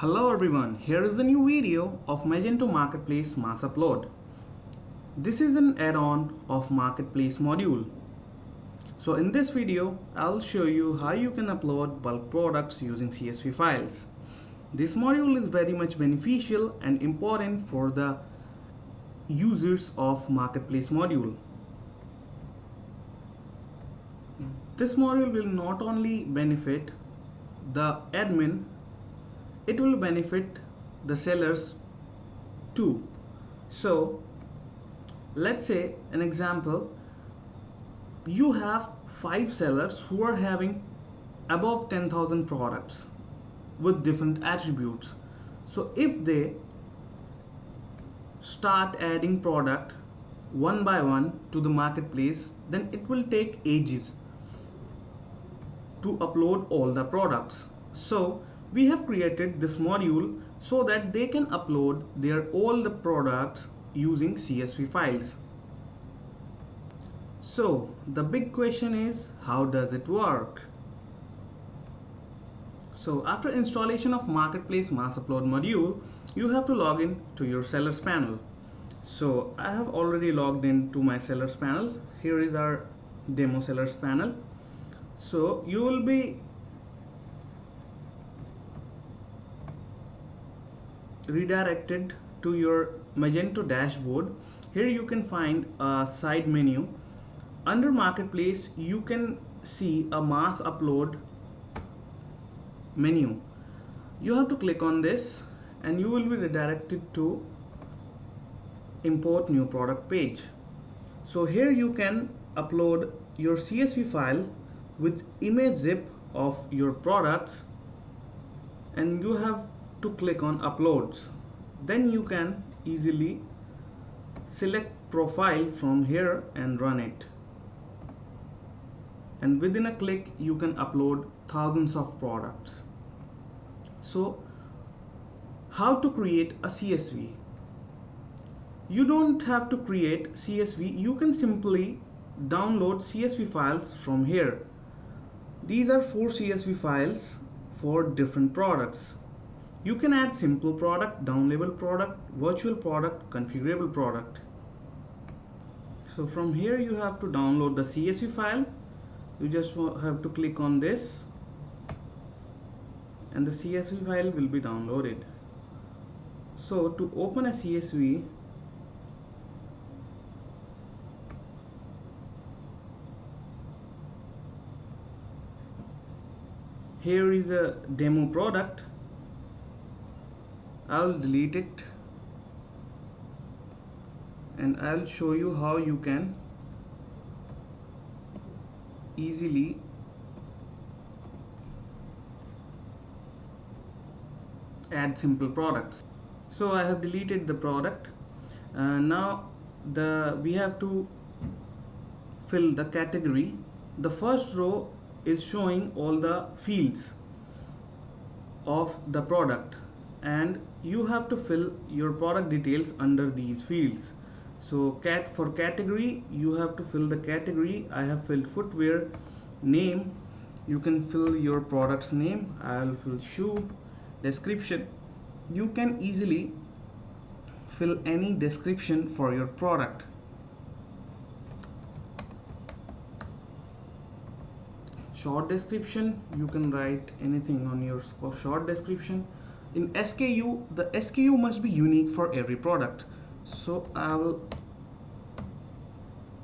Hello everyone, here is a new video of Magento Marketplace Mass Upload. This is an add-on of Marketplace module. So in this video, I'll show you how you can upload bulk products using CSV files. This module is very much beneficial and important for the users of Marketplace module. This module will not only benefit the admin it will benefit the sellers too. So let's say an example you have five sellers who are having above 10,000 products with different attributes. So if they start adding product one by one to the marketplace then it will take ages to upload all the products. So we have created this module so that they can upload their all the products using CSV files. So the big question is how does it work? So after installation of Marketplace Mass Upload module, you have to log in to your sellers panel. So I have already logged in to my sellers panel. Here is our demo sellers panel. So you will be redirected to your Magento dashboard here you can find a side menu. Under marketplace you can see a mass upload menu. You have to click on this and you will be redirected to import new product page. So here you can upload your CSV file with image zip of your products and you have to click on uploads. Then you can easily select profile from here and run it. And within a click you can upload thousands of products. So how to create a CSV you don't have to create CSV you can simply download CSV files from here. These are four CSV files for different products you can add simple product, downloadable product, virtual product, configurable product. So from here you have to download the CSV file. You just have to click on this and the CSV file will be downloaded. So to open a CSV here is a demo product I'll delete it. And I'll show you how you can easily add simple products. So I have deleted the product. Uh, now the we have to fill the category. The first row is showing all the fields of the product. And you have to fill your product details under these fields. So cat for category you have to fill the category. I have filled footwear name. You can fill your product's name. I'll fill shoe. Description. You can easily fill any description for your product. Short description. You can write anything on your short description in SKU the SKU must be unique for every product. So I will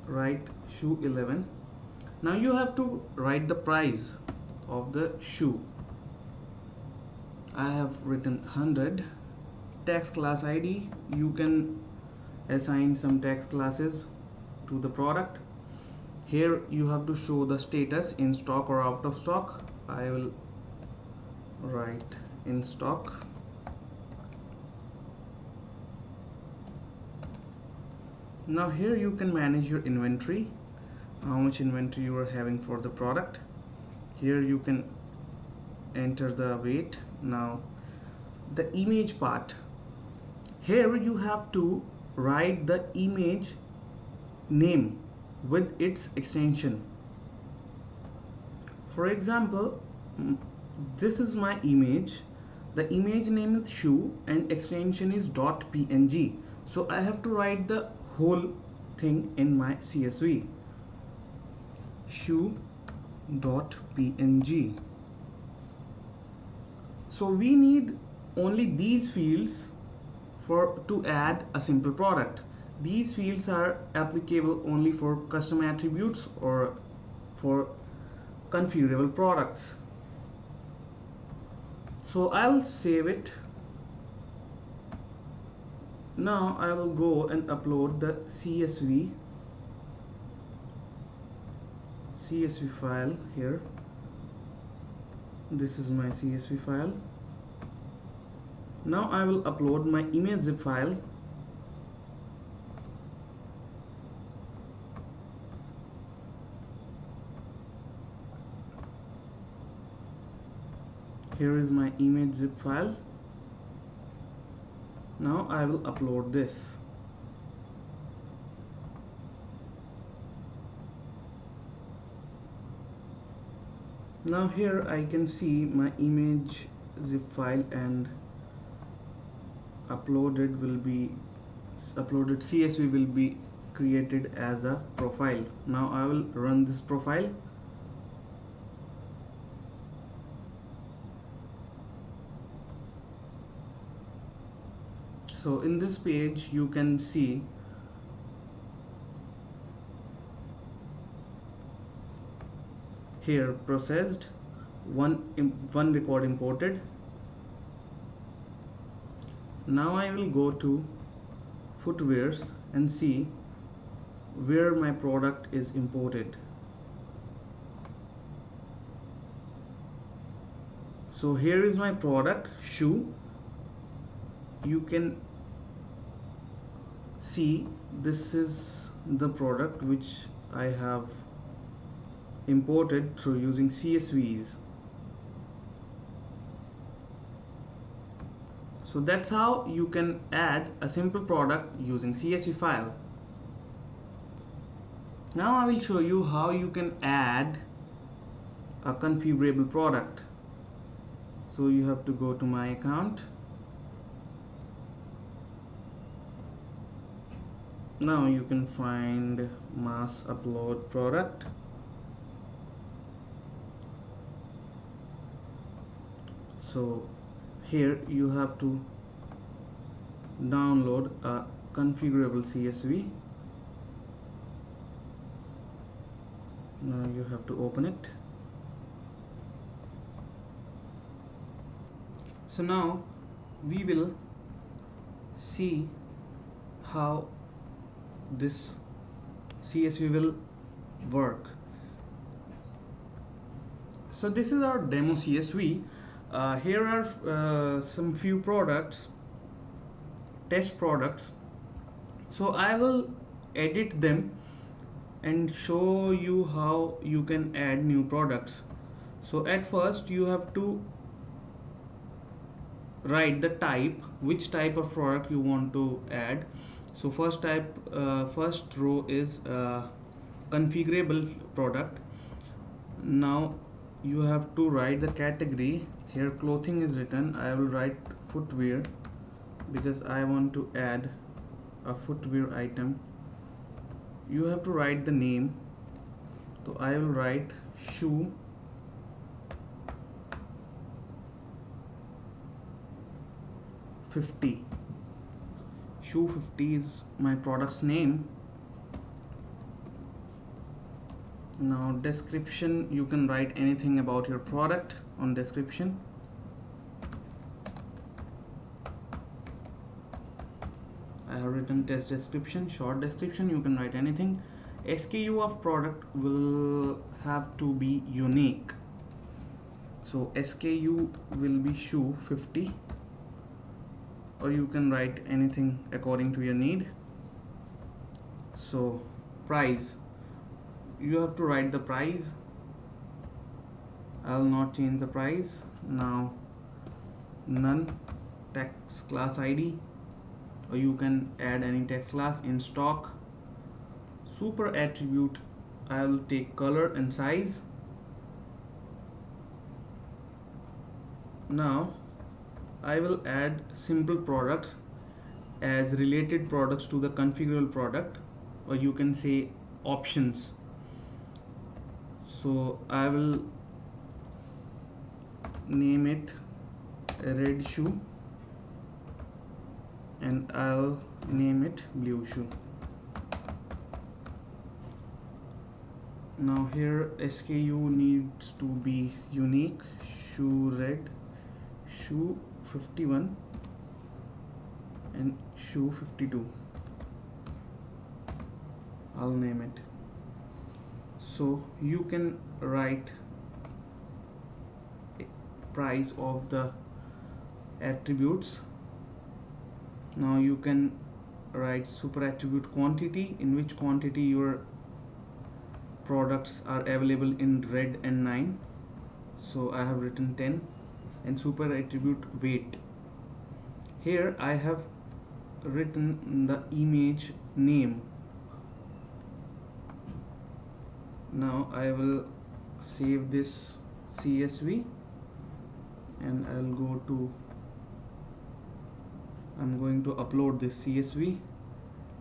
write shoe 11 now you have to write the price of the shoe. I have written 100 tax class ID you can assign some tax classes to the product. Here you have to show the status in stock or out of stock. I will write in stock. Now here you can manage your inventory uh, how much inventory you are having for the product. Here you can enter the weight. Now the image part. Here you have to write the image name with its extension. For example mm, this is my image the image name is shoe and extension is .png so I have to write the whole thing in my CSV shoe.png so we need only these fields for to add a simple product. These fields are applicable only for custom attributes or for configurable products so I'll save it. Now I will go and upload the CSV CSV file here. This is my CSV file. Now I will upload my image zip file here is my image zip file. Now I will upload this. Now here I can see my image zip file and uploaded will be uploaded CSV will be created as a profile. Now I will run this profile so in this page you can see here processed one one record imported. Now I will go to footwears and see where my product is imported. So here is my product shoe. You can see this is the product which I have imported through using CSVs. So that's how you can add a simple product using CSV file. Now I will show you how you can add a configurable product. So you have to go to my account. Now you can find mass upload product. So here you have to download a configurable CSV now you have to open it. So now we will see how this CSV will work. So this is our demo CSV uh, here are uh, some few products test products. So I will edit them and show you how you can add new products. So at first you have to write the type which type of product you want to add so first type uh, first row is uh, configurable product. Now you have to write the category. Here clothing is written. I will write footwear because I want to add a footwear item. You have to write the name. So I will write shoe. Fifty. Shoe 50 is my product's name. Now description you can write anything about your product on description. I have written test description short description you can write anything. SKU of product will have to be unique. So SKU will be shoe 50 or you can write anything according to your need. So price. You have to write the price. I'll not change the price. Now none. Tax class ID or you can add any tax class in stock. Super attribute. I will take color and size. Now I will add simple products as related products to the configurable product or you can say options. So I will name it red shoe and I'll name it blue shoe. Now here SKU needs to be unique. Shoe red shoe 51 and shoe 52 I'll name it. So you can write price of the attributes. Now you can write super attribute quantity in which quantity your products are available in red and 9 so I have written 10 and super attribute weight. Here I have written the image name. Now I will save this CSV and I'll go to I'm going to upload this CSV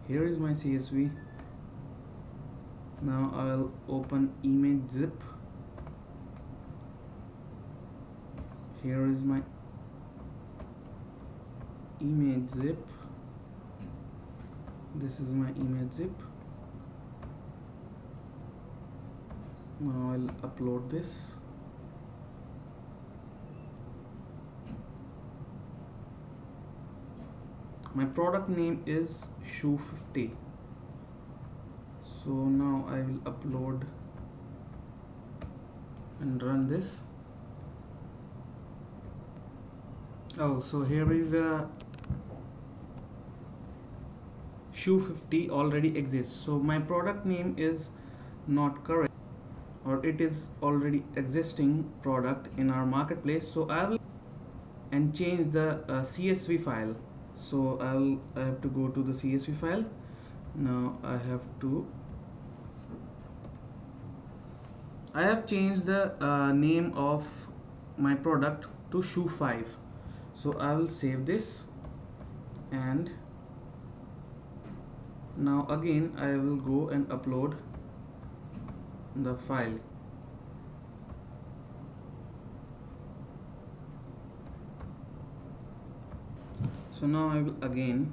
here is my CSV now I'll open image zip here is my image zip. This is my image zip. Now I'll upload this. My product name is shoe 50 so now I will upload and run this oh so here is a shoe 50 already exists. So my product name is not correct or it is already existing product in our marketplace. So I will and change the uh, CSV file. So I'll I have to go to the CSV file. Now I have to I have changed the uh, name of my product to shoe 5 so I will save this and now again I will go and upload the file. So now I will again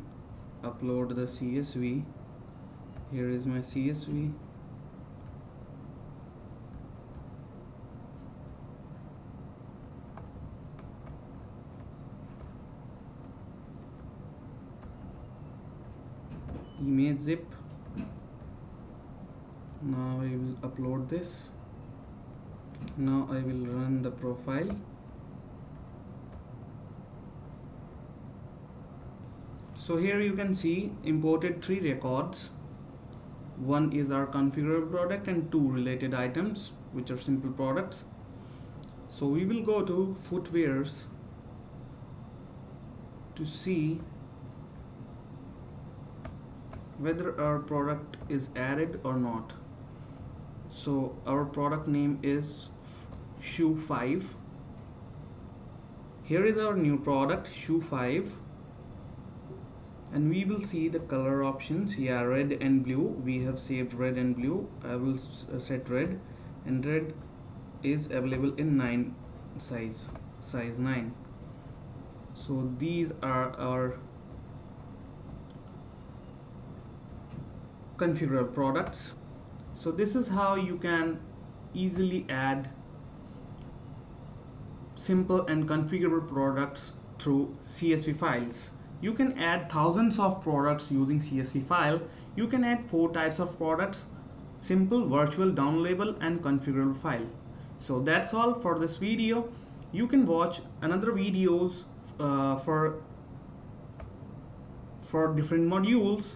upload the CSV here is my CSV image zip. Now I will upload this. Now I will run the profile. So here you can see imported three records. One is our configurable product and two related items which are simple products. So we will go to footwears to see whether our product is added or not. So our product name is shoe 5 here is our new product shoe 5 and we will see the color options. Yeah red and blue. We have saved red and blue. I will uh, set red. And red is available in 9 size size 9 so these are our configurable products so this is how you can easily add simple and configurable products through CSV files you can add thousands of products using CSV file. You can add four types of products, simple, virtual, downloadable and configurable file. So that's all for this video. You can watch another videos uh, for for different modules